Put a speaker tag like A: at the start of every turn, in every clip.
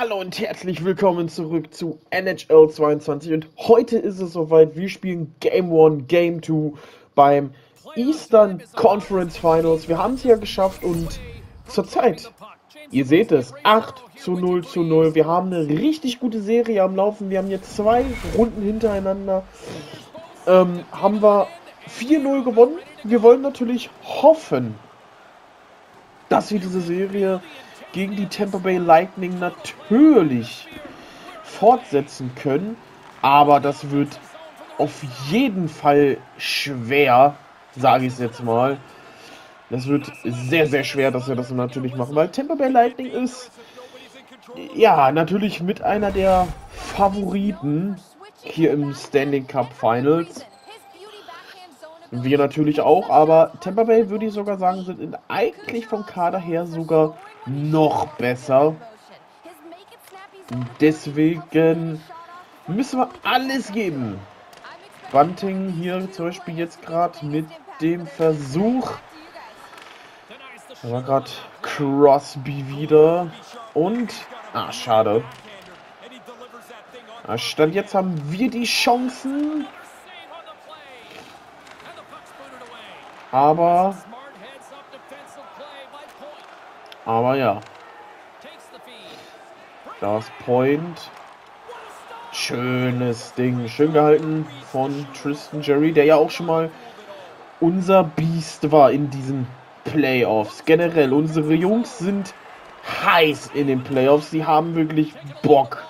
A: Hallo und herzlich willkommen zurück zu NHL 22 und heute ist es soweit, wir spielen Game 1, Game 2 beim Eastern Conference Finals. Wir haben es ja geschafft und zurzeit, ihr seht es, 8 zu 0 zu 0. Wir haben eine richtig gute Serie am Laufen. Wir haben jetzt zwei Runden hintereinander. Ähm, haben wir 4-0 gewonnen. Wir wollen natürlich hoffen, dass wir diese Serie gegen die Tampa Bay Lightning natürlich fortsetzen können. Aber das wird auf jeden Fall schwer, sage ich es jetzt mal. Das wird sehr, sehr schwer, dass wir das natürlich machen, weil Tampa Bay Lightning ist ja natürlich mit einer der Favoriten hier im Standing Cup Finals. Wir natürlich auch, aber Tampa Bay würde ich sogar sagen, sind eigentlich vom Kader her sogar noch besser. Deswegen müssen wir alles geben. Bunting hier zum Beispiel jetzt gerade mit dem Versuch. Da war gerade Crosby wieder. Und. Ah, schade. Ah, Stand jetzt haben wir die Chancen. Aber aber ja. Das Point. Schönes Ding. Schön gehalten von Tristan Jerry, der ja auch schon mal unser Biest war in diesen Playoffs. Generell, unsere Jungs sind heiß in den Playoffs. Sie haben wirklich Bock.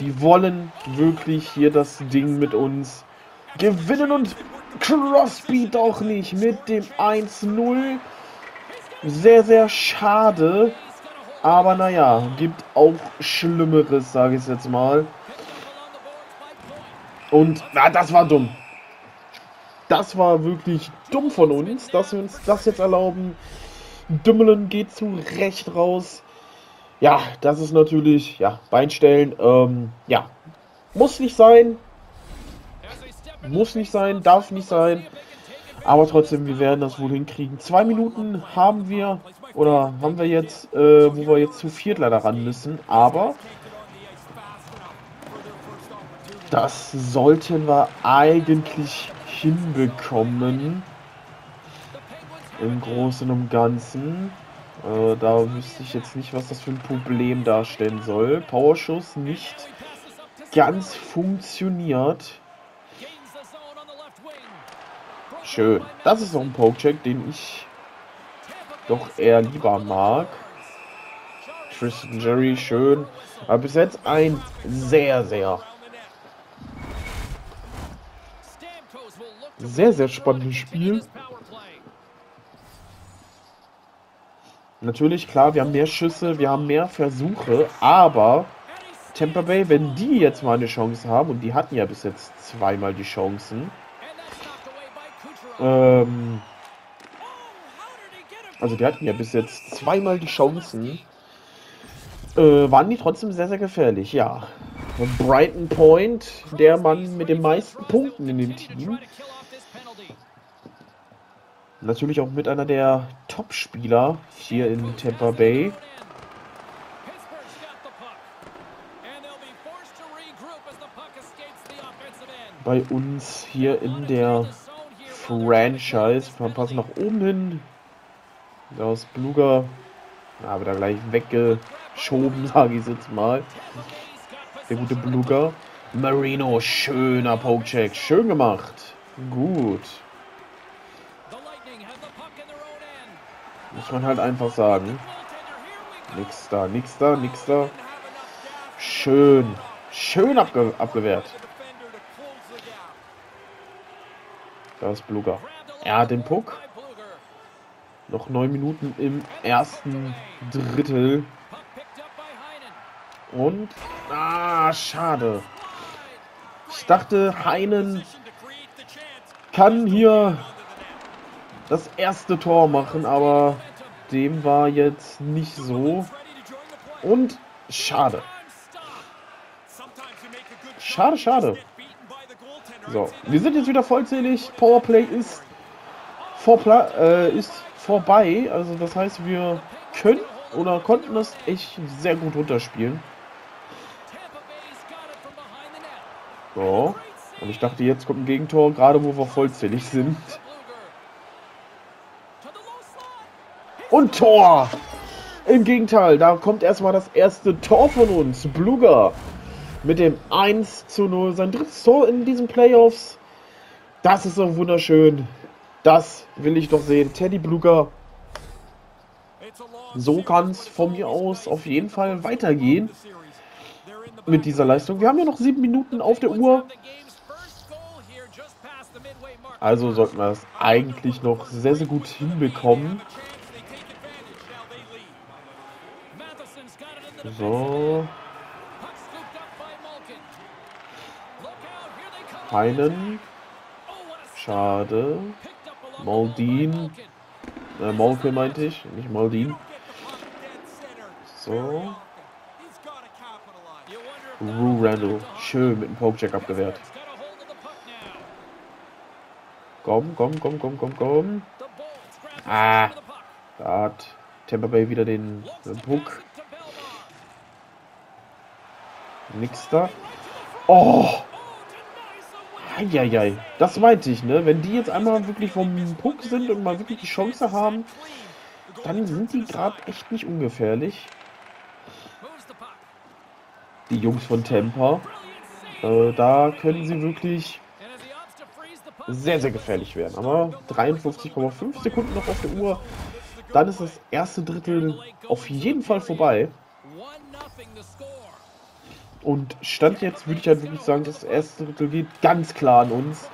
A: Die wollen wirklich hier das Ding mit uns gewinnen und Crosby doch nicht mit dem 1-0. Sehr, sehr schade. Aber naja, gibt auch Schlimmeres, sage ich jetzt mal. Und, na, das war dumm. Das war wirklich dumm von uns, dass wir uns das jetzt erlauben. Dummelen geht zu Recht raus. Ja, das ist natürlich, ja, Beinstellen, ähm, ja, muss nicht sein. Muss nicht sein, darf nicht sein. Aber trotzdem, wir werden das wohl hinkriegen. Zwei Minuten haben wir, oder haben wir jetzt, äh, wo wir jetzt zu viert leider ran müssen. Aber das sollten wir eigentlich hinbekommen. Im Großen und Ganzen. Äh, da wüsste ich jetzt nicht, was das für ein Problem darstellen soll. Powerschuss nicht ganz funktioniert. Schön. Das ist so ein Pokecheck, den ich doch eher lieber mag. Tristan Jerry, schön. Aber bis jetzt ein sehr, sehr sehr, sehr spannendes Spiel. Natürlich, klar, wir haben mehr Schüsse, wir haben mehr Versuche, aber Tampa Bay, wenn die jetzt mal eine Chance haben, und die hatten ja bis jetzt zweimal die Chancen, ähm, also die hatten ja bis jetzt zweimal die Chancen. Äh, waren die trotzdem sehr, sehr gefährlich, ja. Brighton Point, der Mann mit den meisten Punkten in dem Team. Natürlich auch mit einer der Top-Spieler hier in Tampa Bay. Bei uns hier in der Franchise. Passen nach oben hin. Ist Bluger. Wird da gleich weggeschoben, sage ich jetzt mal. Der gute Bluger. Marino, schöner Pokecheck. Schön gemacht. Gut. Muss man halt einfach sagen. Nix da, nix da, nix da. Schön. Schön abge abgewehrt. Da ist Bluger. Er hat den Puck. Noch neun Minuten im ersten Drittel. Und. Ah, schade. Ich dachte, Heinen kann hier das erste Tor machen, aber dem war jetzt nicht so. Und schade. Schade, schade. So, wir sind jetzt wieder vollzählig. Powerplay ist, vorpla äh, ist vorbei. Also das heißt, wir können oder konnten das echt sehr gut runterspielen. So. Und ich dachte, jetzt kommt ein Gegentor, gerade wo wir vollzählig sind. Und Tor! Im Gegenteil, da kommt erstmal das erste Tor von uns. Bluger mit dem 1 zu 0. Sein drittes Tor in diesen Playoffs. Das ist doch wunderschön. Das will ich doch sehen. Teddy Bluger. So kann es von mir aus auf jeden Fall weitergehen mit dieser Leistung. Wir haben ja noch sieben Minuten auf der Uhr. Also sollten wir es eigentlich noch sehr, sehr gut hinbekommen. So. Einen. Schade. Maldin. Äh, Malke meinte ich, nicht Maldin. So. Rue Randall. Schön mit dem Pokecheck abgewehrt. Komm, komm, komm, komm, komm, komm. Ah. Da hat Tampa Bay wieder den, den Puck. Nix da. Oh! Eieiei. Das meinte ich, ne? Wenn die jetzt einmal wirklich vom Puck sind und mal wirklich die Chance haben, dann sind die gerade echt nicht ungefährlich. Die Jungs von Tampa. Äh, da können sie wirklich sehr, sehr gefährlich werden. Aber 53,5 Sekunden noch auf der Uhr. Dann ist das erste Drittel auf jeden Fall vorbei. Und Stand jetzt würde ich halt wirklich sagen, das erste Drittel geht ganz klar an uns.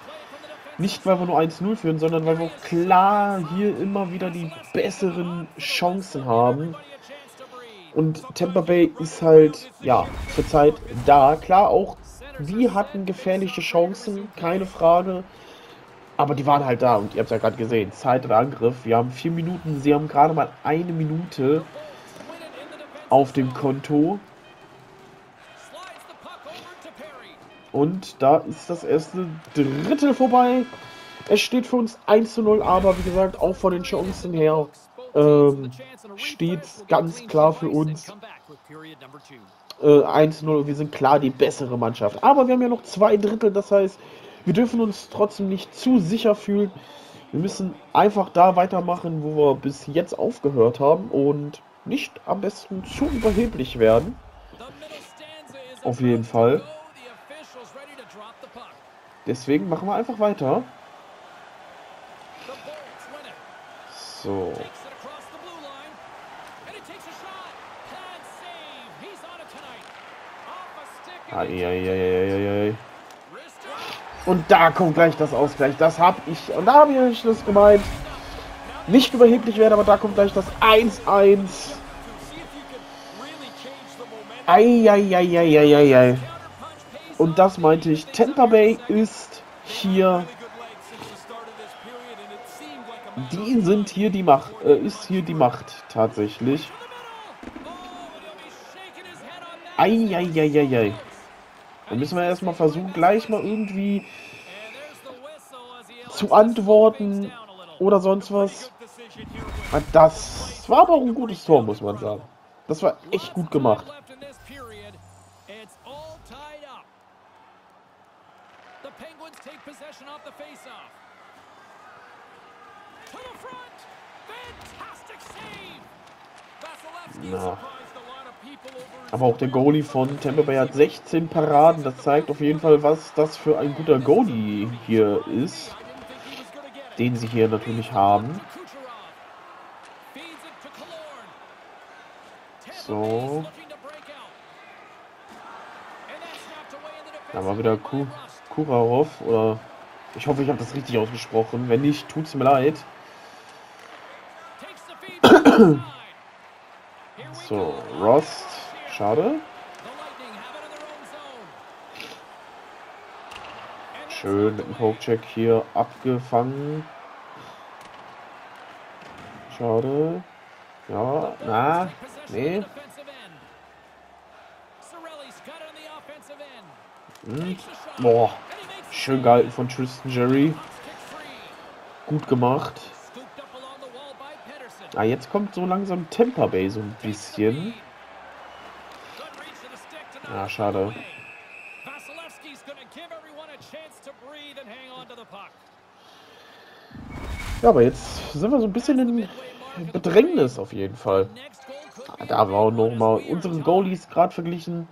A: Nicht, weil wir nur 1-0 führen, sondern weil wir auch klar hier immer wieder die besseren Chancen haben. Und Tampa Bay ist halt, ja, zurzeit da. Klar, auch wir hatten gefährliche Chancen, keine Frage. Aber die waren halt da und ihr habt es ja gerade gesehen. Zeit und Angriff. Wir haben vier Minuten, sie haben gerade mal eine Minute auf dem Konto. Und da ist das erste Drittel vorbei. Es steht für uns 1 zu 0, aber wie gesagt, auch von den Chancen her ähm, steht ganz klar für uns äh, 1 zu 0. Wir sind klar die bessere Mannschaft. Aber wir haben ja noch zwei Drittel, das heißt, wir dürfen uns trotzdem nicht zu sicher fühlen. Wir müssen einfach da weitermachen, wo wir bis jetzt aufgehört haben und nicht am besten zu überheblich werden. Auf jeden Fall. Deswegen machen wir einfach weiter. So. Eieieiei. Und da kommt gleich das Ausgleich. Das hab ich. Und da habe ich das gemeint. Nicht überheblich werden, aber da kommt gleich das 1-1. Eieieiei. Und das meinte ich. Tampa Bay ist hier. Die sind hier die Macht. Äh, ist hier die Macht tatsächlich. Eieieiei. Dann müssen wir erstmal versuchen, gleich mal irgendwie zu antworten oder sonst was. Das war aber auch ein gutes Tor, muss man sagen. Das war echt gut gemacht. Na. Aber auch der Goalie von Tampa Bay hat 16 Paraden. Das zeigt auf jeden Fall, was das für ein guter Goalie hier ist. Den sie hier natürlich haben. So. Da war wieder Ku Kurarov. Oder ich hoffe, ich habe das richtig ausgesprochen. Wenn nicht, tut es mir leid. So, Rost. Schade. Schön mit dem Pokecheck hier abgefangen. Schade. Ja, na, nee. Hm. Boah, schön gehalten von Tristan Jerry. Gut gemacht. Ah, jetzt kommt so langsam Tampa Bay so ein bisschen. Ah, schade. Ja, aber jetzt sind wir so ein bisschen in Bedrängnis auf jeden Fall. Da wir auch nochmal unsere Goalies gerade verglichen.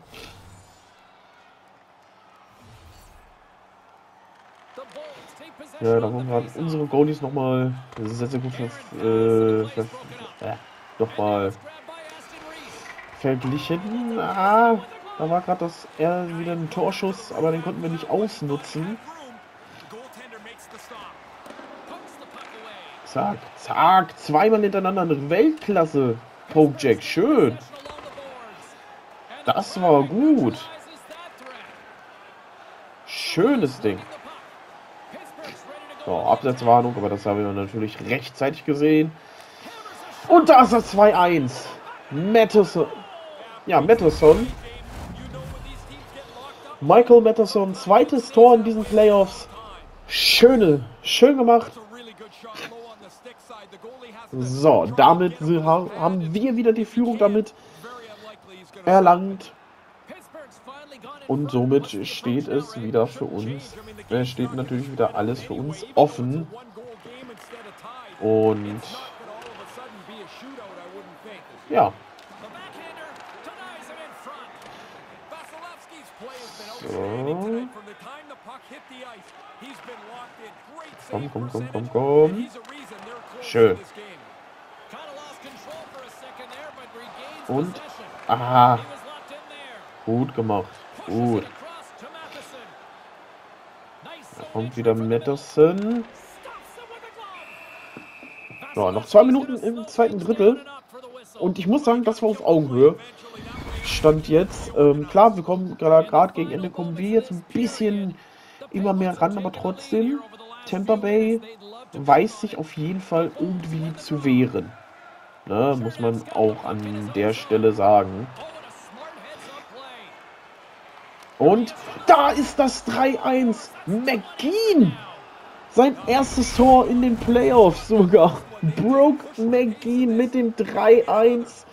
A: Ja, da haben wir unsere Goalies nochmal sehr, sehr gut äh, ver äh, nochmal verglichen. Ah, da war gerade das eher wieder ein Torschuss, aber den konnten wir nicht ausnutzen. Zack, zack, zweimal hintereinander eine Weltklasse. Pokejack, schön. Das war gut. Schönes Ding. So, Absetzwarnung, aber das haben wir natürlich rechtzeitig gesehen. Und da ist das 2-1. Matteson. Ja, Matteson. Michael Matteson, zweites Tor in diesen Playoffs. Schöne, schön gemacht. So, damit haben wir wieder die Führung damit erlangt. Und somit steht es wieder für uns, äh, steht natürlich wieder alles für uns offen. Und ja. So. Komm, komm, komm, komm, komm. Schön. Und, aha. Gut gemacht. Gut. Da kommt wieder Madison. So, noch zwei Minuten im zweiten Drittel. Und ich muss sagen, das war auf Augenhöhe. Stand jetzt. Ähm, klar, wir kommen gerade gegen Ende kommen wir jetzt ein bisschen immer mehr ran, aber trotzdem, Tampa Bay weiß sich auf jeden Fall irgendwie zu wehren. Ne, muss man auch an der Stelle sagen. Und da ist das 3-1. McGinn. Sein erstes Tor in den Playoffs sogar. Broke McGinn mit dem 3-1.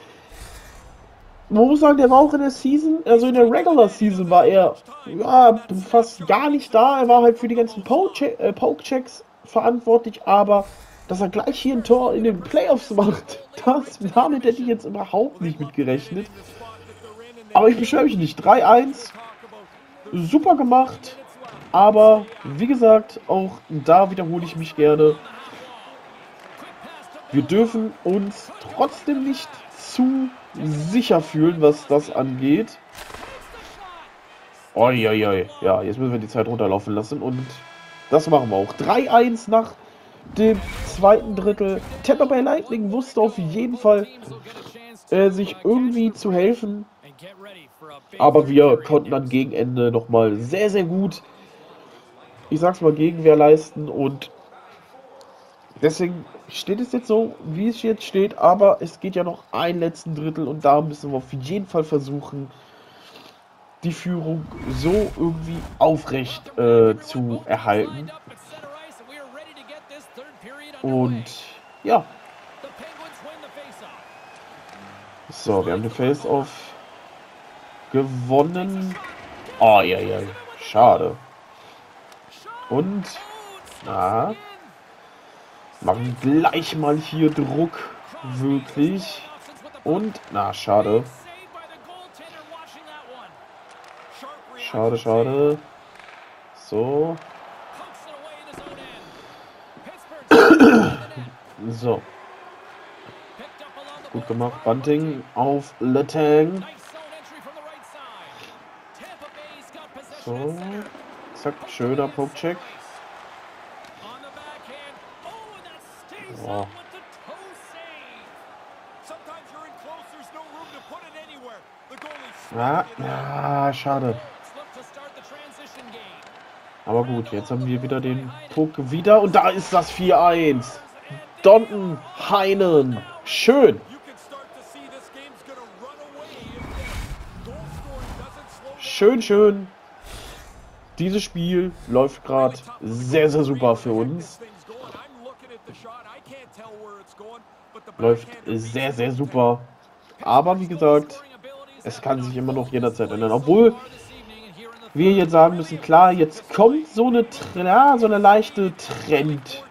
A: Man muss sagen, der war auch in der Season, also in der Regular Season war er ja, fast gar nicht da. Er war halt für die ganzen äh, Poke-Checks verantwortlich, aber dass er gleich hier ein Tor in den Playoffs macht, das, damit hätte ich jetzt überhaupt nicht mit gerechnet. Aber ich beschwöre mich nicht. 3-1, super gemacht, aber wie gesagt, auch da wiederhole ich mich gerne. Wir dürfen uns trotzdem nicht zu sicher fühlen, was das angeht. Uiuiui. Ja, jetzt müssen wir die Zeit runterlaufen lassen und das machen wir auch. 3-1 nach dem zweiten Drittel. Tampa Bay Lightning wusste auf jeden Fall äh, sich irgendwie zu helfen. Aber wir konnten dann gegen Ende nochmal sehr, sehr gut, ich sag's mal, Gegenwehr leisten und deswegen steht es jetzt so, wie es jetzt steht, aber es geht ja noch ein letzten Drittel und da müssen wir auf jeden Fall versuchen, die Führung so irgendwie aufrecht äh, zu erhalten. Und ja. So, wir haben den Face-Off gewonnen. Oh, ja, ja. Schade. Und, na, machen gleich mal hier Druck. Wirklich. Und, na, schade. Schade, schade. So. so. Gut gemacht. Bunting auf Letang. So. Zack, schöner Pokecheck. So. Ah, ah, schade. Aber gut, jetzt haben wir wieder den Puck wieder und da ist das 4-1. Donton Heinen. Schön. Schön, schön. Dieses Spiel läuft gerade sehr, sehr super für uns. Läuft sehr, sehr super. Aber wie gesagt, es kann sich immer noch jederzeit ändern. Obwohl wir jetzt sagen müssen, klar, jetzt kommt so eine, ja, so eine leichte Trend.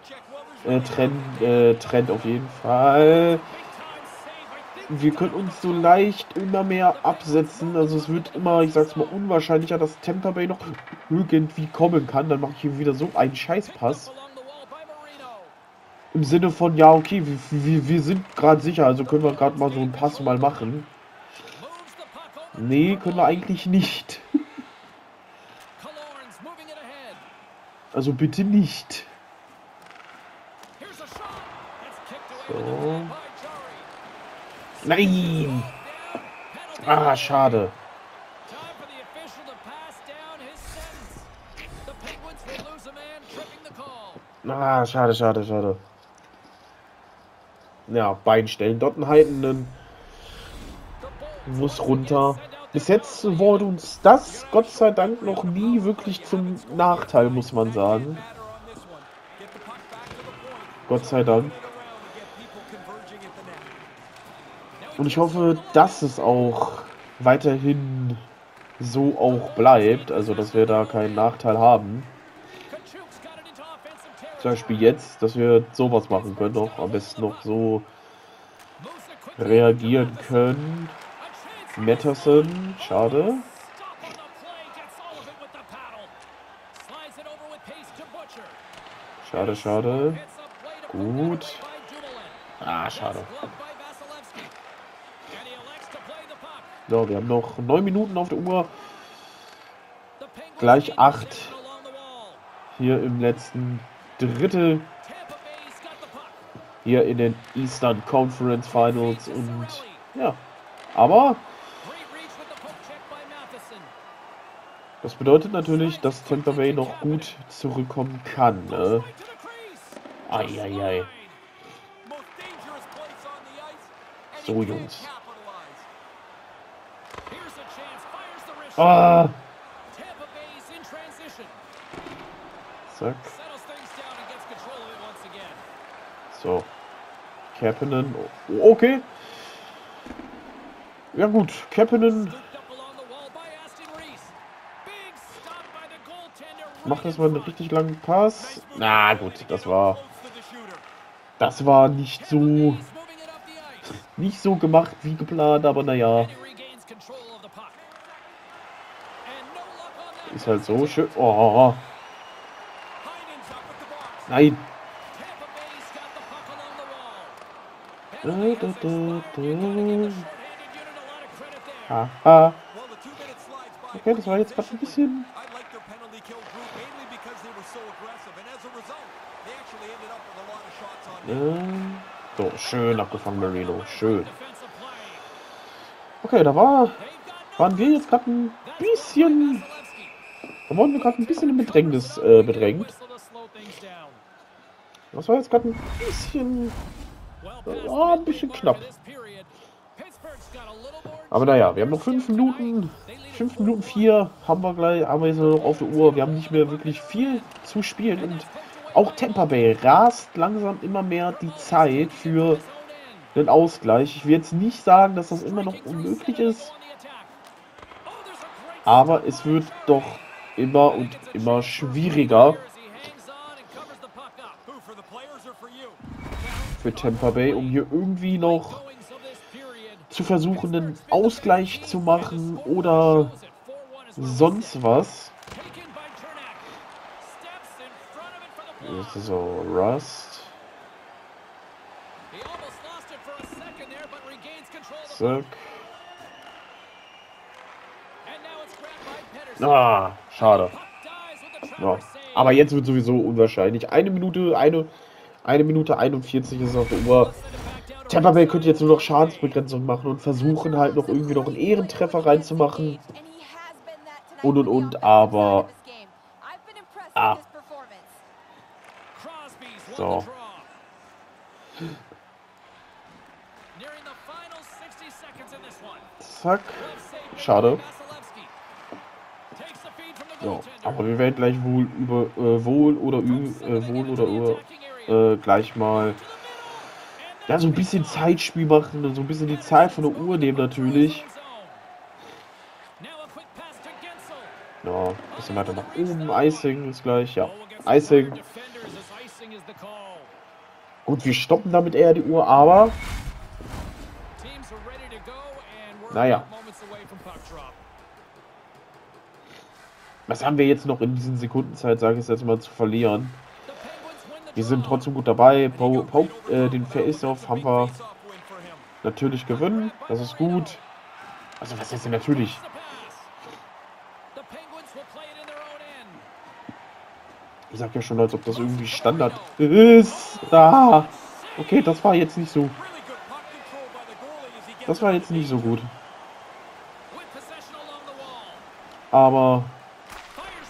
A: Äh, Trend, äh, Trend auf jeden Fall. Wir können uns so leicht immer mehr absetzen. Also es wird immer, ich sag's mal, unwahrscheinlicher, dass Tampa Bay noch irgendwie kommen kann. Dann mache ich hier wieder so einen Scheißpass. Im Sinne von, ja, okay, wir, wir, wir sind gerade sicher, also können wir gerade mal so einen Pass mal machen. Nee, können wir eigentlich nicht. Also bitte nicht. So. Nein! Ah, schade. Ah, schade, schade, schade. Ja, Beinstellen. Dottenheiten muss runter. Bis jetzt wurde uns das, Gott sei Dank, noch nie wirklich zum Nachteil, muss man sagen. Gott sei Dank. Und ich hoffe, dass es auch weiterhin so auch bleibt, also dass wir da keinen Nachteil haben. Zum Beispiel jetzt, dass wir sowas machen können, noch am besten noch so reagieren können. Matterson, schade. Schade, schade. Gut. Ah, schade. So, wir haben noch neun Minuten auf der Uhr. Gleich acht. Hier im letzten Drittel. Hier in den Eastern Conference Finals. Und ja, aber das bedeutet natürlich, dass Tampa Bay noch gut zurückkommen kann. Ne? Eieiei. So, Jungs. Ah. Zack. So. Kapanen. Oh, okay. Ja gut, Kapanen macht das mal einen richtig langen Pass. Na gut, das war das war nicht so nicht so gemacht wie geplant, aber naja. Ist halt so schön. Oh. Nein. Haha. Okay, das war jetzt gerade ein bisschen. So, schön abgefangen, Marino. Schön. Okay, da war, waren wir jetzt gerade ein bisschen da wurden wir gerade ein bisschen in Bedrängnis äh, bedrängt. Das war jetzt gerade ein bisschen... Oh, ein bisschen knapp. Aber naja, wir haben noch fünf Minuten. Fünf Minuten vier haben wir gleich, haben wir jetzt noch auf der Uhr. Wir haben nicht mehr wirklich viel zu spielen und auch Tampa Bay rast langsam immer mehr die Zeit für den Ausgleich. Ich will jetzt nicht sagen, dass das immer noch unmöglich ist, aber es wird doch immer und immer schwieriger für Tampa Bay, um hier irgendwie noch zu versuchen, einen Ausgleich zu machen oder sonst was. So, Rust. Zack. Ah, schade. Ja. Aber jetzt wird sowieso unwahrscheinlich. Eine Minute, eine, eine Minute 41 ist auf der Uhr. Tampa Bay könnte jetzt nur noch Schadensbegrenzung machen und versuchen halt noch irgendwie noch einen Ehrentreffer reinzumachen. Und und und, aber. Ah. So. Zack. Schade. Ja, aber wir werden gleich wohl über äh, wohl oder äh, wohl oder über, äh, gleich mal ja so ein bisschen Zeitspiel machen und so ein bisschen die Zeit von der Uhr nehmen natürlich. Ja, bisschen weiter nach oben. Icing ist gleich, ja. Icing. Gut, wir stoppen damit eher die Uhr, aber... Naja. Was haben wir jetzt noch in diesen Sekundenzeit, sage ich jetzt mal, zu verlieren? Wir sind trotzdem gut dabei. Pope, Pope äh, den Face-Off haben wir natürlich gewinnen. Das ist gut. Also was ist denn natürlich? Ich sag ja schon, als ob das irgendwie Standard ist. Ah, okay, das war jetzt nicht so. Das war jetzt nicht so gut. Aber,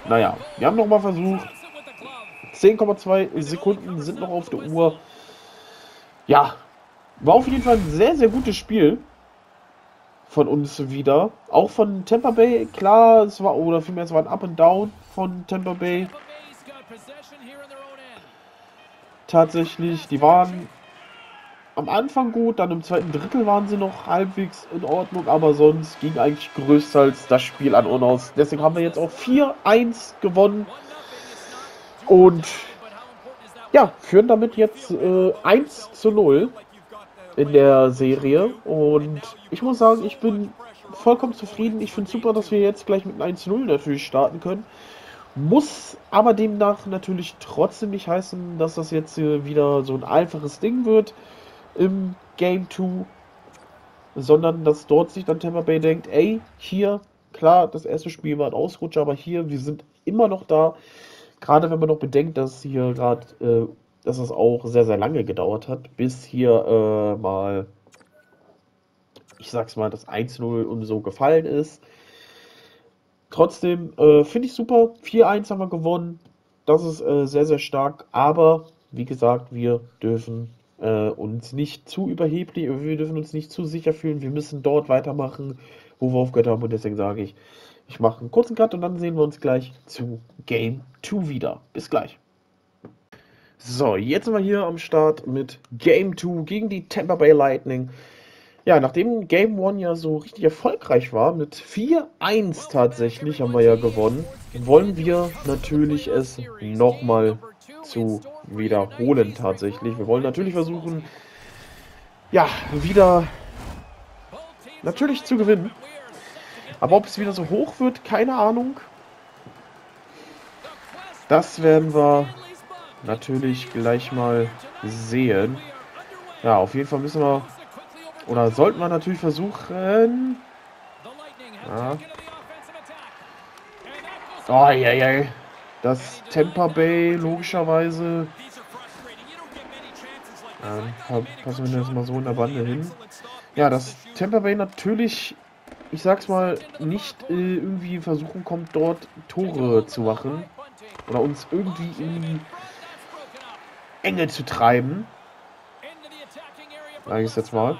A: naja, wir haben nochmal versucht. 10,2 Sekunden sind noch auf der Uhr. Ja, war auf jeden Fall ein sehr, sehr gutes Spiel von uns wieder. Auch von Tampa Bay, klar, es war, oder vielmehr, es war ein Up and Down von Tampa Bay. Tatsächlich, die waren am Anfang gut, dann im zweiten Drittel waren sie noch halbwegs in Ordnung, aber sonst ging eigentlich größtenteils das Spiel an und aus. Deswegen haben wir jetzt auch 4-1 gewonnen und ja, führen damit jetzt äh, 1 zu 0 in der Serie. Und ich muss sagen, ich bin vollkommen zufrieden. Ich finde super, dass wir jetzt gleich mit 1-0 natürlich starten können. Muss aber demnach natürlich trotzdem nicht heißen, dass das jetzt wieder so ein einfaches Ding wird im Game 2, sondern dass dort sich dann Tampa Bay denkt, ey, hier, klar, das erste Spiel war ein Ausrutscher, aber hier, wir sind immer noch da. Gerade wenn man noch bedenkt, dass hier gerade, äh, dass es auch sehr, sehr lange gedauert hat, bis hier äh, mal, ich sag's mal, das 1-0 und so gefallen ist. Trotzdem äh, finde ich super. 4-1 haben wir gewonnen. Das ist äh, sehr, sehr stark. Aber wie gesagt, wir dürfen äh, uns nicht zu überheblich, wir dürfen uns nicht zu sicher fühlen. Wir müssen dort weitermachen, wo wir aufgehört haben. Und deswegen sage ich, ich mache einen kurzen Cut und dann sehen wir uns gleich zu Game 2 wieder. Bis gleich. So, jetzt sind wir hier am Start mit Game 2 gegen die Tampa Bay Lightning. Ja, nachdem Game 1 ja so richtig erfolgreich war, mit 4-1 tatsächlich haben wir ja gewonnen, wollen wir natürlich es nochmal zu wiederholen tatsächlich. Wir wollen natürlich versuchen, ja, wieder natürlich zu gewinnen. Aber ob es wieder so hoch wird, keine Ahnung. Das werden wir natürlich gleich mal sehen. Ja, auf jeden Fall müssen wir oder sollten wir natürlich versuchen. Ja. Oh, ja, ja. Das Tampa Bay logischerweise. Ja, passen wir das mal so in der Bande hin. Ja, dass Tampa Bay natürlich, ich sag's mal, nicht äh, irgendwie versuchen kommt, dort Tore zu machen. Oder uns irgendwie in die Enge zu treiben. Sag ich jetzt mal.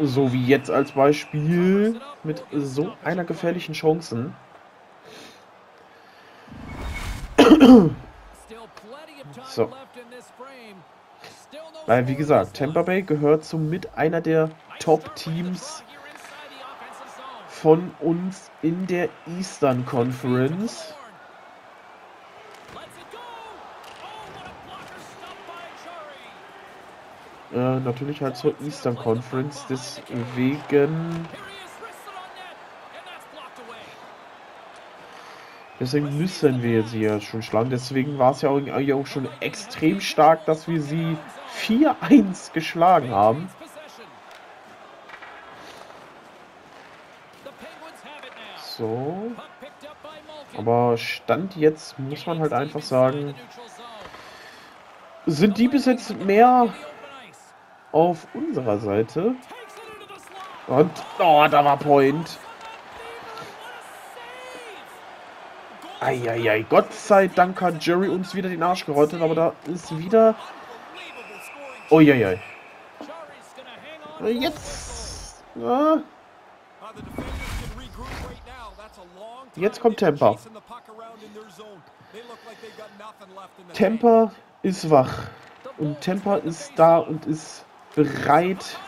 A: So wie jetzt als Beispiel mit so einer gefährlichen Chancen. So. Weil, wie gesagt, Tampa Bay gehört zu mit einer der Top-Teams von uns in der Eastern Conference. Äh, natürlich halt zur Eastern Conference, deswegen... Deswegen müssen wir sie ja schon schlagen. Deswegen war es ja auch, auch schon extrem stark, dass wir sie 4-1 geschlagen haben. So. Aber Stand jetzt muss man halt einfach sagen, sind die bis jetzt mehr auf unserer Seite. Und, oh, da war Point. Eieiei, Gott sei Dank hat Jerry uns wieder den Arsch gerottet, aber da ist wieder... Uiuiui. Jetzt... Ja. Jetzt kommt Temper. Temper ist wach. Und Temper ist da und ist bereit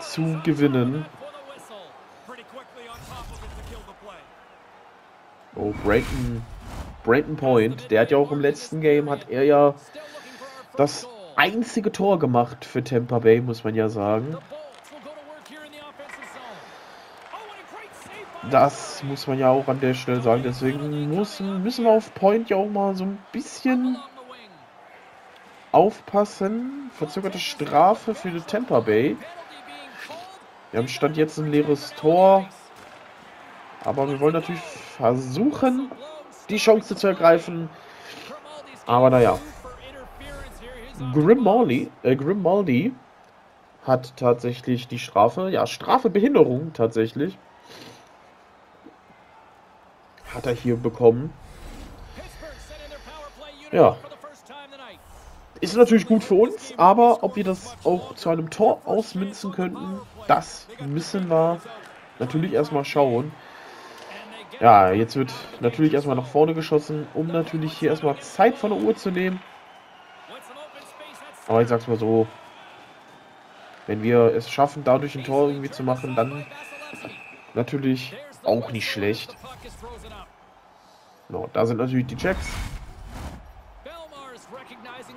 A: zu gewinnen. Oh, Brayton, Brayton Point, der hat ja auch im letzten Game, hat er ja das einzige Tor gemacht für Tampa Bay, muss man ja sagen. Das muss man ja auch an der Stelle sagen. Deswegen muss, müssen wir auf Point ja auch mal so ein bisschen aufpassen. Verzögerte Strafe für die Tampa Bay. Wir haben Stand jetzt ein leeres Tor. Aber wir wollen natürlich versuchen, die Chance zu ergreifen. Aber naja. Grimaldi, äh, Grimaldi hat tatsächlich die Strafe. Ja, Strafebehinderung tatsächlich. Hat er hier bekommen. Ja, ist natürlich gut für uns, aber ob wir das auch zu einem Tor ausmünzen könnten, das müssen wir natürlich erstmal schauen. Ja, jetzt wird natürlich erstmal nach vorne geschossen, um natürlich hier erstmal Zeit von der Uhr zu nehmen. Aber ich sag's mal so, wenn wir es schaffen, dadurch ein Tor irgendwie zu machen, dann natürlich auch nicht schlecht. No, da sind natürlich die Checks.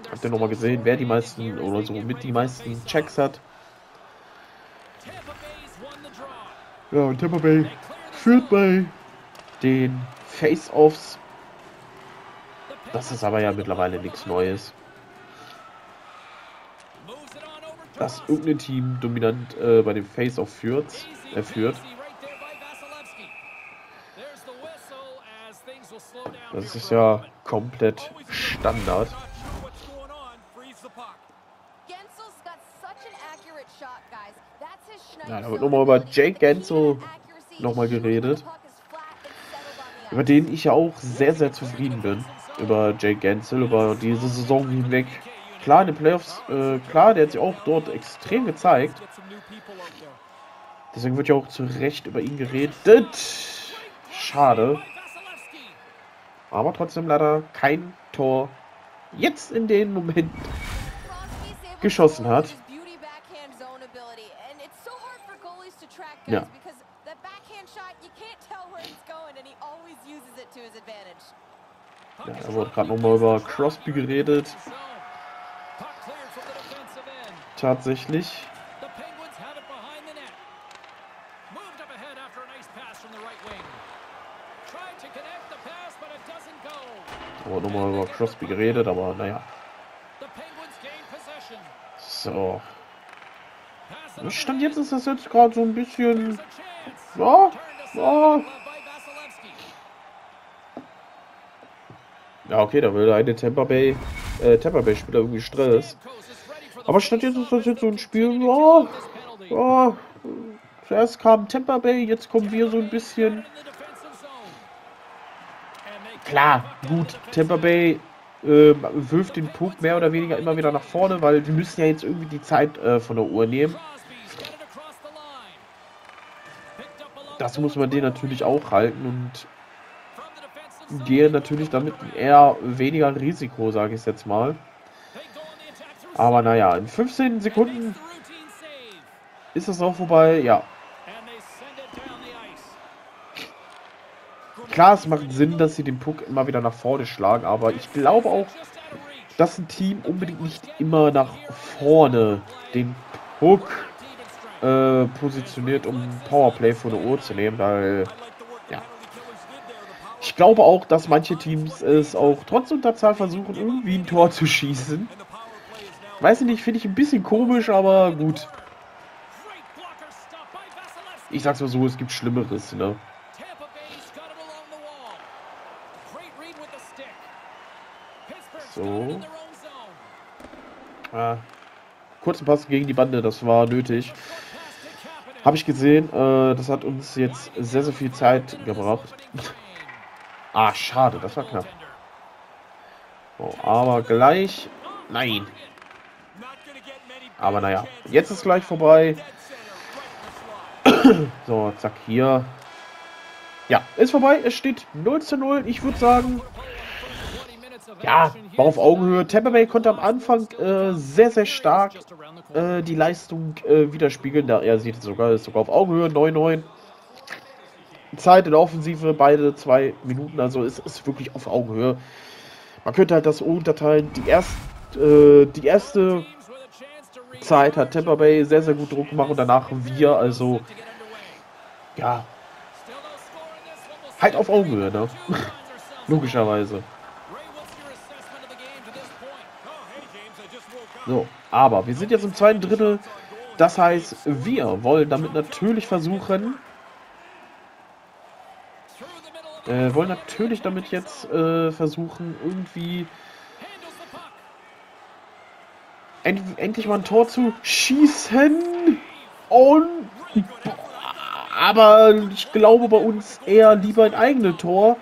A: Habt ihr nochmal gesehen, wer die meisten oder so mit die meisten Checks hat? Ja, und Tampa Bay führt bei den Face-Offs. Das ist aber ja mittlerweile nichts Neues. Dass irgendein Team dominant äh, bei dem Face-Off führt, äh, führt. Das ist ja komplett Standard. Ja, da wird nochmal über Jake Gensel nochmal geredet. Über den ich ja auch sehr, sehr zufrieden bin. Über Jake Gensel, über diese Saison hinweg. Klar, in den Playoffs, äh, klar, der hat sich auch dort extrem gezeigt. Deswegen wird ja auch zu Recht über ihn geredet. Schade. Aber trotzdem leider kein Tor jetzt in dem Moment geschossen hat. Ja. Ja, da wurde gerade nochmal über Crosby geredet. Tatsächlich. Da wurde nochmal über Crosby geredet, aber naja. So. Stand jetzt ist das jetzt gerade so ein bisschen. Ja, ja. Ja, okay, da will eine Tampa Bay, äh, Tampa Bay Spieler irgendwie Stress. Aber statt jetzt ist das jetzt so ein Spiel, ja, ja. Zuerst kam Tampa Bay, jetzt kommen wir so ein bisschen. Klar, gut, Tampa Bay äh, wirft den Punkt mehr oder weniger immer wieder nach vorne, weil wir müssen ja jetzt irgendwie die Zeit äh, von der Uhr nehmen. das muss man den natürlich auch halten und gehe natürlich damit eher weniger Risiko, sage ich jetzt mal. Aber naja, in 15 Sekunden ist das auch vorbei, ja. Klar, es macht Sinn, dass sie den Puck immer wieder nach vorne schlagen, aber ich glaube auch, dass ein Team unbedingt nicht immer nach vorne den Puck äh, positioniert, um Powerplay vor der Uhr zu nehmen, weil. Ich glaube auch, dass manche Teams es auch trotz Unterzahl versuchen, irgendwie ein Tor zu schießen. Weiß ich nicht, finde ich ein bisschen komisch, aber gut. Ich sag's mal so, es gibt Schlimmeres, ne? So. Ah. Kurzen Pass gegen die Bande, das war nötig. Habe ich gesehen. Äh, das hat uns jetzt sehr, sehr viel Zeit gebracht. Ah, schade. Das war knapp. So, aber gleich... Nein. Aber naja. Jetzt ist gleich vorbei. so, zack, hier. Ja, ist vorbei. Es steht 0 zu 0. Ich würde sagen, ja, war auf Augenhöhe. Tampa Bay konnte am Anfang äh, sehr, sehr stark äh, die Leistung äh, widerspiegeln. Da er sieht sogar, ist sogar auf Augenhöhe 9-9. Zeit in der Offensive, beide zwei Minuten, also es ist wirklich auf Augenhöhe. Man könnte halt das unterteilen. Die, erst, äh, die erste Zeit hat Tampa Bay sehr, sehr gut Druck gemacht und danach wir, also ja, halt auf Augenhöhe, ne? Logischerweise. So, aber wir sind jetzt im zweiten Drittel. Das heißt, wir wollen damit natürlich versuchen, äh, wollen natürlich damit jetzt äh, versuchen, irgendwie end endlich mal ein Tor zu schießen. Und aber ich glaube bei uns eher lieber ein eigenes Tor,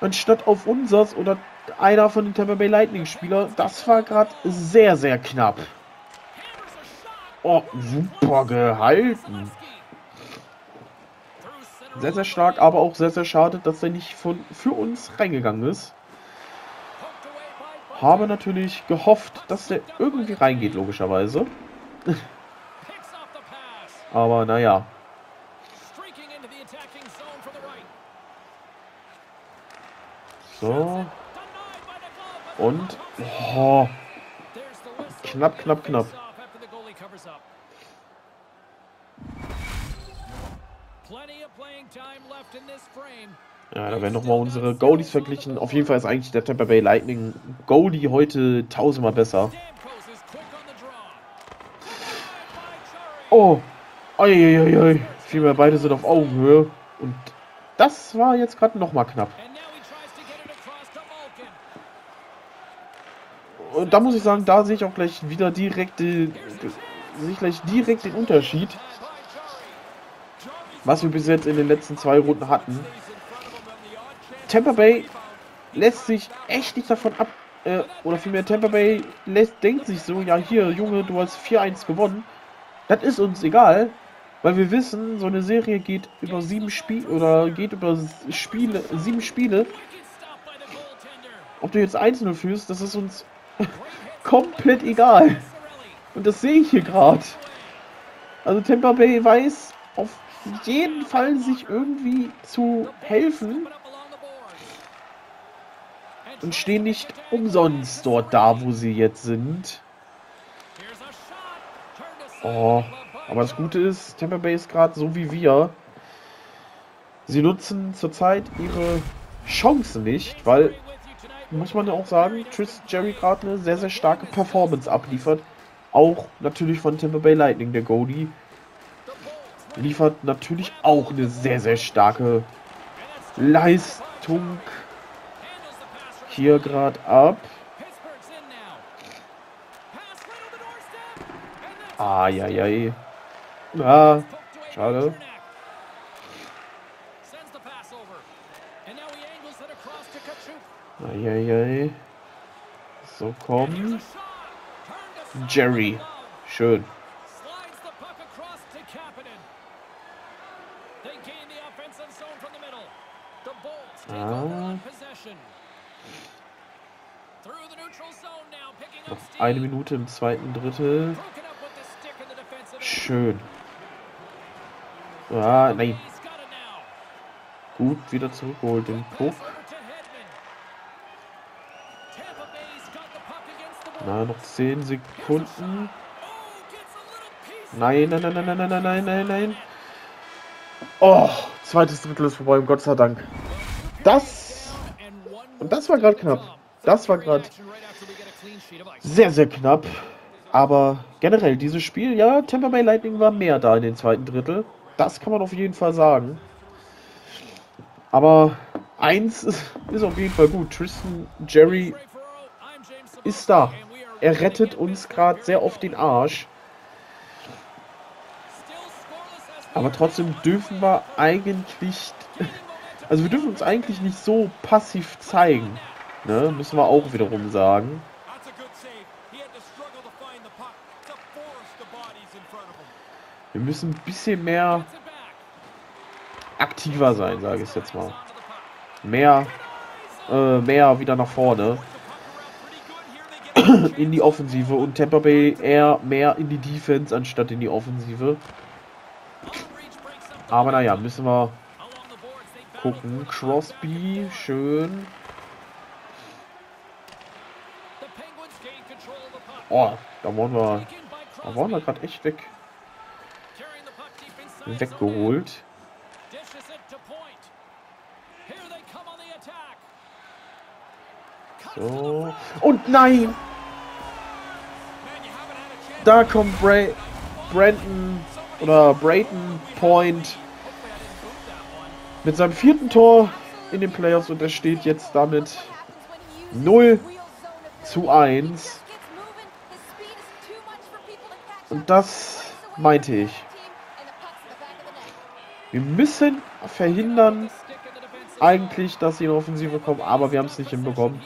A: anstatt auf unseres oder einer von den Tampa Bay Lightning Spieler. Das war gerade sehr, sehr knapp. Oh, super gehalten. Sehr, sehr stark, aber auch sehr, sehr schade, dass er nicht von, für uns reingegangen ist. Habe natürlich gehofft, dass der irgendwie reingeht, logischerweise. aber naja. So. Und. Oh, knapp, knapp, knapp. Ja, da werden nochmal unsere Goalies verglichen. Auf jeden Fall ist eigentlich der Tampa Bay Lightning Goalie heute tausendmal besser. Oh, Uiuiui. Vielmehr beide sind auf Augenhöhe. Und das war jetzt gerade nochmal knapp. Und da muss ich sagen, da sehe ich auch gleich wieder direkt, sehe ich gleich direkt den Unterschied was wir bis jetzt in den letzten zwei Runden hatten. Tampa Bay lässt sich echt nicht davon ab, äh, oder vielmehr Tampa Bay lässt, denkt sich so, ja hier, Junge, du hast 4-1 gewonnen. Das ist uns egal, weil wir wissen, so eine Serie geht über sieben Spiele oder geht über Spiele, sieben Spiele. Ob du jetzt 1-0 führst, das ist uns komplett egal. Und das sehe ich hier gerade. Also Tampa Bay weiß, auf jeden Fall sich irgendwie zu helfen und stehen nicht umsonst dort da, wo sie jetzt sind. Oh, aber das Gute ist, Tampa Bay ist gerade so wie wir. Sie nutzen zurzeit ihre Chancen nicht, weil, muss man ja auch sagen, Tristan Jerry gerade eine sehr, sehr starke Performance abliefert. Auch natürlich von Tampa Bay Lightning, der Goldie liefert natürlich auch eine sehr, sehr starke Leistung hier gerade ab. Ah, ja, ja. Ah, schade. Eieiei. So, komm. Jerry. Schön. Eine Minute im zweiten Drittel. Schön. Ah, nein. Gut, wieder zurückgeholt den Puck. Na, noch 10 Sekunden. Nein, nein, nein, nein, nein, nein, nein, nein, nein. Oh, zweites Drittel ist vorbei, Gott sei Dank. Das. Und das war gerade knapp. Das war gerade sehr, sehr knapp. Aber generell, dieses Spiel, ja, Tampa Bay Lightning war mehr da in den zweiten Drittel. Das kann man auf jeden Fall sagen. Aber eins ist, auf jeden Fall gut. Tristan Jerry ist da. Er rettet uns gerade sehr oft den Arsch. Aber trotzdem dürfen wir eigentlich also wir dürfen uns eigentlich nicht so passiv zeigen. Ne? Müssen wir auch wiederum sagen. Wir müssen ein bisschen mehr aktiver sein, sage ich jetzt mal. Mehr, äh, mehr wieder nach vorne. in die Offensive und Tampa Bay eher mehr in die Defense anstatt in die Offensive. Aber naja, müssen wir
B: gucken. Crosby, schön. Oh, da waren wir, da waren wir gerade echt weg. Weggeholt. So. Und nein! Da kommt Bra Brandon oder Brayton Point mit seinem vierten Tor in den Playoffs und er steht jetzt damit 0 zu 1. Und das meinte ich. Wir müssen verhindern, eigentlich, dass sie in Offensive kommen, aber wir haben es nicht hinbekommen.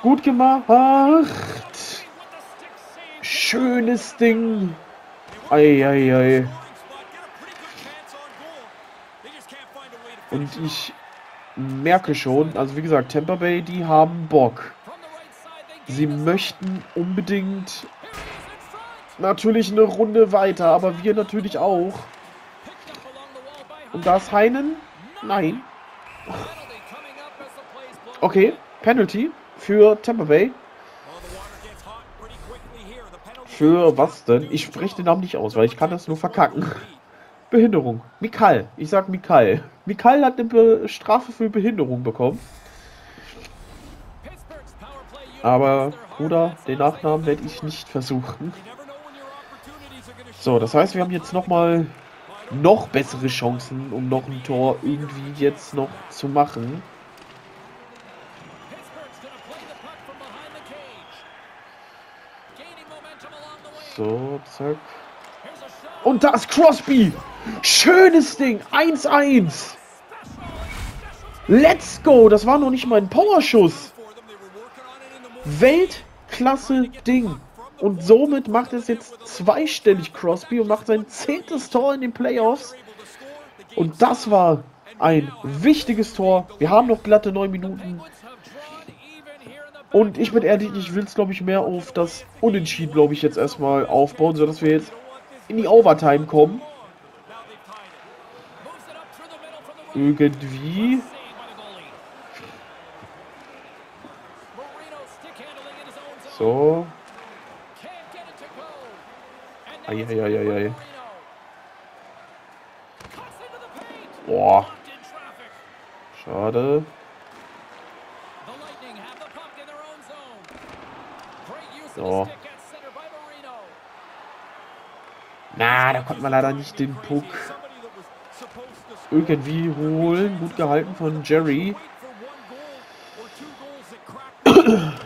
B: Gut gemacht. Schönes Ding. Eieiei. Ei, ei. Und ich merke schon, also wie gesagt, Tampa Bay, die haben Bock. Sie möchten unbedingt natürlich eine Runde weiter, aber wir natürlich auch. Und da ist Heinen? Nein. Okay, Penalty für Tampa Bay. Für was denn? Ich spreche den Namen nicht aus, weil ich kann das nur verkacken. Behinderung. Mikal. Ich sag Mikal. Mikal hat eine Be Strafe für Behinderung bekommen. Aber, Bruder, den Nachnamen werde ich nicht versuchen. So, das heißt, wir haben jetzt nochmal noch bessere Chancen, um noch ein Tor irgendwie jetzt noch zu machen. So, zack. Und da ist Crosby. Schönes Ding. 1-1. Let's go. Das war noch nicht mal ein Powerschuss. Weltklasse Ding. Und somit macht es jetzt zweistellig Crosby und macht sein zehntes Tor in den Playoffs. Und das war ein wichtiges Tor. Wir haben noch glatte neun Minuten. Und ich bin ehrlich, ich will es, glaube ich, mehr auf das Unentschieden, glaube ich, jetzt erstmal aufbauen, sodass wir jetzt in die Overtime kommen. Irgendwie. So. Eieieiei. Boah. Schade. So. Na, da konnte man leider nicht den Puck irgendwie holen. Gut gehalten von Jerry.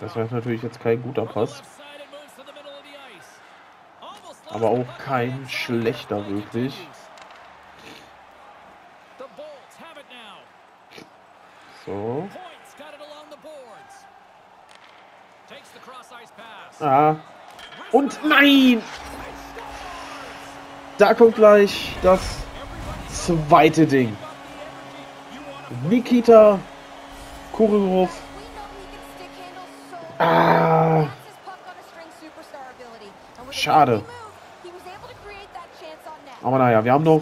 B: Das war natürlich jetzt kein guter Pass. Aber auch kein schlechter wirklich. So. Ah. Und nein! Da kommt gleich das zweite Ding. Nikita Kurilov. Schade. Aber naja, wir haben noch...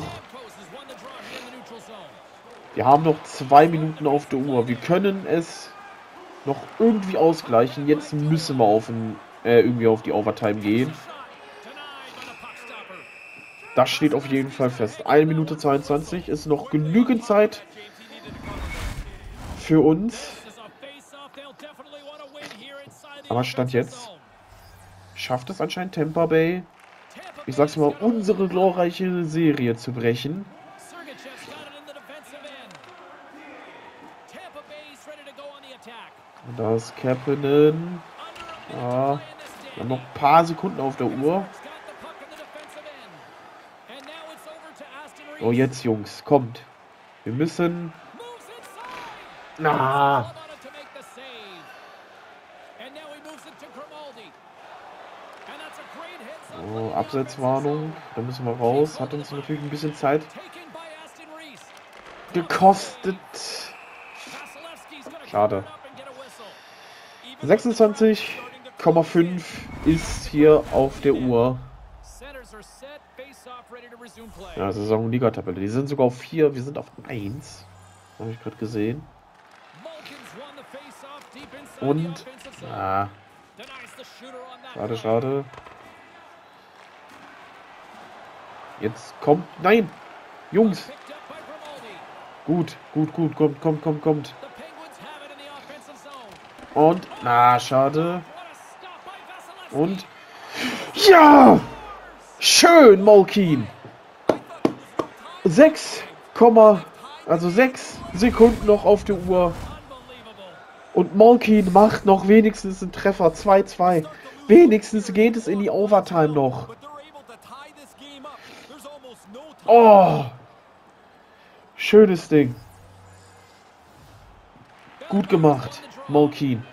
B: Wir haben noch zwei Minuten auf der Uhr. Wir können es noch irgendwie ausgleichen. Jetzt müssen wir auf ein, äh, irgendwie auf die Overtime gehen. Das steht auf jeden Fall fest. 1 Minute 22 ist noch genügend Zeit für uns. Aber Stand jetzt schafft es anscheinend Tampa Bay, ich sag's mal, unsere glorreiche Serie zu brechen. Und da ist Kapanen. Ja, wir haben noch ein paar Sekunden auf der Uhr. Oh, jetzt, Jungs, kommt. Wir müssen... Na. Oh, Absetzwarnung. Da müssen wir raus. Hat uns natürlich ein bisschen Zeit gekostet. Schade. 26,5 ist hier auf der Uhr.
A: Ja, Saison-Liga-Tabelle. Die sind sogar auf 4, wir sind auf 1. Habe ich gerade gesehen. Und. Ah. Schade, schade. Jetzt kommt. Nein! Jungs! Gut, gut, gut. Kommt, kommt, kommt, kommt. Und. Na, schade. Und. Ja! Schön, Malkin! 6, also 6 Sekunden noch auf der Uhr. Und Malkin macht noch wenigstens einen Treffer. 2-2. Wenigstens geht es in die Overtime noch. Oh! Schönes Ding. Gut gemacht, Malkin.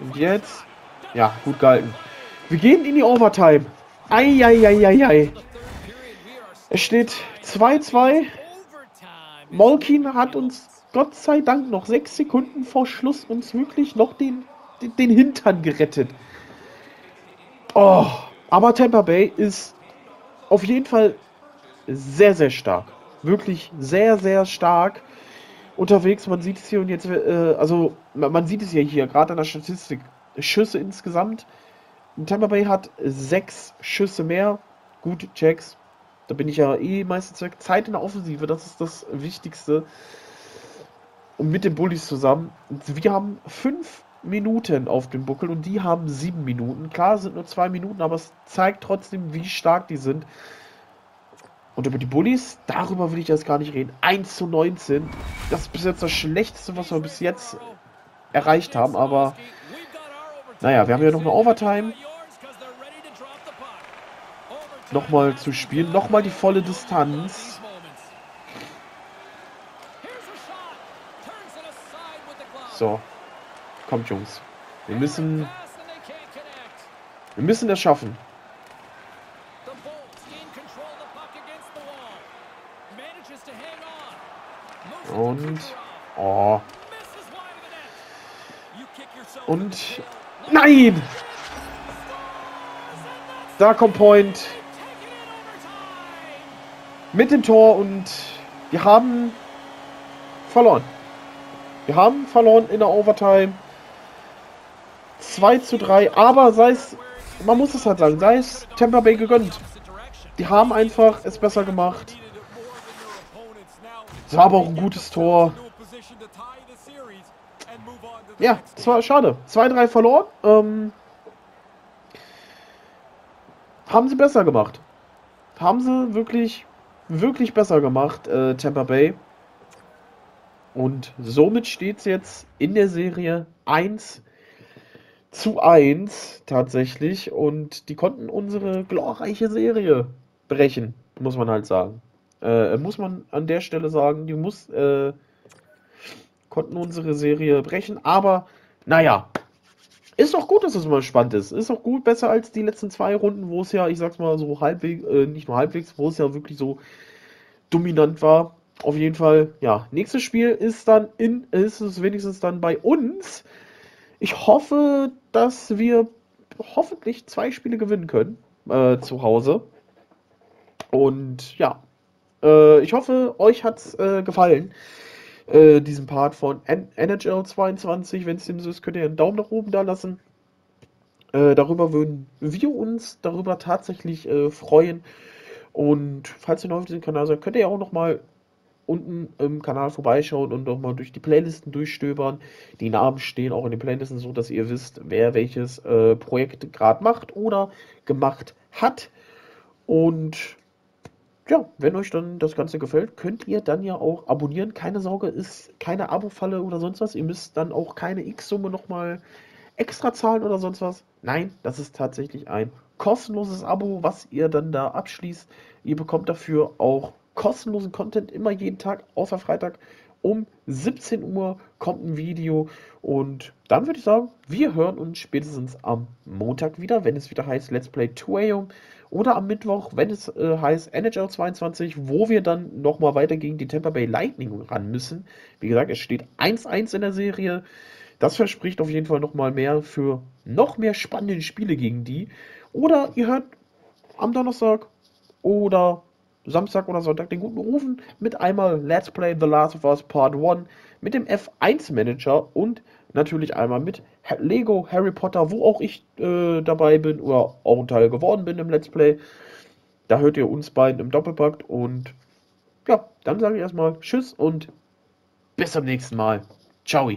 A: Und jetzt? Ja, gut gehalten. Wir gehen in die Overtime. Eieieiei. Es steht 2-2. Malkin hat uns Gott sei Dank noch sechs Sekunden vor Schluss uns wirklich noch den, den Hintern gerettet. Oh, aber Tampa Bay ist auf jeden Fall sehr, sehr stark. Wirklich sehr, sehr stark unterwegs. Man sieht es hier und jetzt, äh, also man sieht es ja hier gerade an der Statistik. Schüsse insgesamt. Tampa Bay hat sechs Schüsse mehr. Gut, Checks. Da bin ich ja eh meistens Zeit in der Offensive. Das ist das Wichtigste. Und mit den Bullies zusammen. Wir haben fünf Minuten auf dem Buckel und die haben sieben Minuten. Klar, sind nur zwei Minuten, aber es zeigt trotzdem, wie stark die sind. Und über die Bullies, darüber will ich jetzt gar nicht reden. 1 zu 19. Das ist bis jetzt das Schlechteste, was wir bis jetzt erreicht haben. Aber naja, wir haben ja noch eine Overtime. Nochmal zu spielen. Nochmal die volle Distanz. So. Kommt, Jungs. Wir müssen... Wir müssen das schaffen. Und... Oh. Und... Nein! Da kommt Point. Mit dem Tor und wir haben verloren. Wir haben verloren in der Overtime. 2 zu 3. Aber sei es, man muss es halt sagen, sei es Tampa Bay gegönnt. Die haben einfach es besser gemacht. Es war aber auch ein gutes Tor. Ja, es war schade. 2-3 verloren. Ähm, haben sie besser gemacht. Haben sie wirklich, wirklich besser gemacht, äh, Tampa Bay. Und somit steht es jetzt in der Serie 1 zu 1 tatsächlich. Und die konnten unsere glorreiche Serie brechen, muss man halt sagen. Äh, muss man an der Stelle sagen, die muss, äh, konnten unsere Serie brechen. Aber naja, ist doch gut, dass es mal spannend ist. Ist doch gut, besser als die letzten zwei Runden, wo es ja, ich sag's mal so halbwegs, äh, nicht nur halbwegs, wo es ja wirklich so dominant war auf jeden Fall, ja, nächstes Spiel ist dann in, ist es wenigstens dann bei uns. Ich hoffe, dass wir hoffentlich zwei Spiele gewinnen können äh, zu Hause. Und ja, äh, ich hoffe, euch hat es äh, gefallen, äh, diesen Part von N NHL 22. Wenn es dem so ist, könnt ihr einen Daumen nach oben da lassen. Äh, darüber würden wir uns darüber tatsächlich äh, freuen. Und falls ihr neu auf diesem Kanal seid, könnt ihr ja auch noch mal unten im Kanal vorbeischauen und nochmal durch die Playlisten durchstöbern. Die Namen stehen auch in den Playlisten so, dass ihr wisst, wer welches äh, Projekt gerade macht oder gemacht hat. Und ja, wenn euch dann das Ganze gefällt, könnt ihr dann ja auch abonnieren. Keine Sorge, ist keine Abo-Falle oder sonst was. Ihr müsst dann auch keine X-Summe nochmal extra zahlen oder sonst was. Nein, das ist tatsächlich ein kostenloses Abo, was ihr dann da abschließt. Ihr bekommt dafür auch kostenlosen Content immer jeden Tag, außer Freitag. Um 17 Uhr kommt ein Video und dann würde ich sagen, wir hören uns spätestens am Montag wieder, wenn es wieder heißt Let's Play 2 AM oder am Mittwoch, wenn es äh, heißt NHL 22, wo wir dann nochmal weiter gegen die Tampa Bay Lightning ran müssen. Wie gesagt, es steht 1-1 in der Serie. Das verspricht auf jeden Fall nochmal mehr für noch mehr spannende Spiele gegen die. Oder ihr hört am Donnerstag oder Samstag oder Sonntag den guten Rufen mit einmal Let's Play The Last of Us Part 1 mit dem F1 Manager und natürlich einmal mit Lego Harry Potter, wo auch ich äh, dabei bin oder auch ein Teil geworden bin im Let's Play. Da hört ihr uns beiden im Doppelpakt und ja, dann sage ich erstmal Tschüss und bis zum nächsten Mal. Ciao.